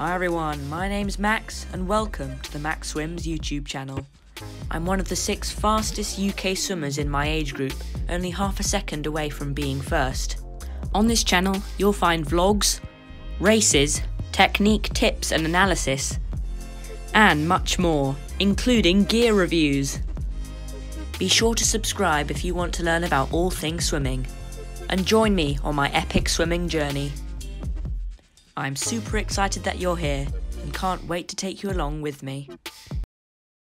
Hi everyone, my name's Max and welcome to the Max Swims YouTube channel. I'm one of the six fastest UK swimmers in my age group, only half a second away from being first. On this channel, you'll find vlogs, races, technique tips and analysis, and much more, including gear reviews. Be sure to subscribe if you want to learn about all things swimming, and join me on my epic swimming journey. I'm super excited that you're here and can't wait to take you along with me.